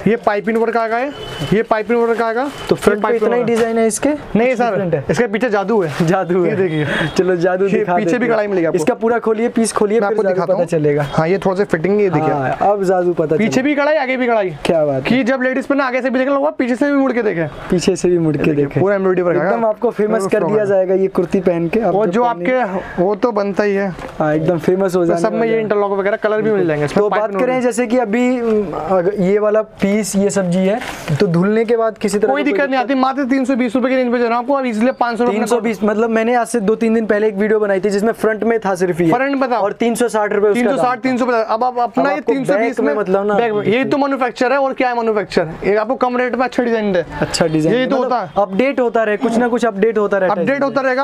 ये पाइपिंग वर्क आएगा ये। ये पाइपिंग वर्क आएगा। तो फ्रंट पे इतना ही डिज़ाइन है इसके। नहीं सर इसके पीछे जादू है। जादू है। देखिए चलो जादू दिखा पीछे भी कढ़ाई मिलेगी। इसका पूरा खोलिए पीस खोलिए मैं आपको दिखाता पता चलेगा। हाँ ये थोड़ा सा फिटिंग ये देखिए। हाँ, अब जादू पता पीछे भी कढ़ाई आगे भी कढ़ाई। क्या बात है। कि जब लेडीज़ पे ना आगे से भी देखें लोग पीछे से भी मुड़ के देखें। पीछे से भी मुड़ के देखे। पूरा एम्ब्रॉयडरी वर्क एकदम आपको फ़ेमस कर दिया जाएगा ये कुर्ती पहन के। और जो आपके वो तो बनता ही है। हाँ एकदम फ़ेमस हो तो जाने सब में ये इंटरलॉक वगैरह कलर भी मिल जाएँगे तो बात करें जैसे कि अभी ये वाला पीस ये सब्ज़ी है। तो धुलने के बाद किसी तरह कोई दिक्कत नहीं आती। मात्र तीन सौ बीस रुपए की रेंज पे रहा हूँ आपको इसलिए पाँच सौ तीन सौ बीस मतलब मैंने आज से दो तीन दिन पहले एक वीडियो बनाई थी जिसमें फ्रंट में था सिर्फ़ ये। फ्रंट बताओ। और तीन सौ साठ रुपए तीन सौ साठ तीन सौ अब आप अपना ये तीन सौ बीस में मतलब ना- ये तो मैन्युफैक्चर है और क्या है मैन्युफैक्चर ये आपको कम रेट में अच्छा डिज़ाइन दे। अच्छा डिज़ाइन यही तो होता है। अपडेट होता रहे कुछ ना कुछ अपडेट होता रहता है अपडेट होता रहेगा।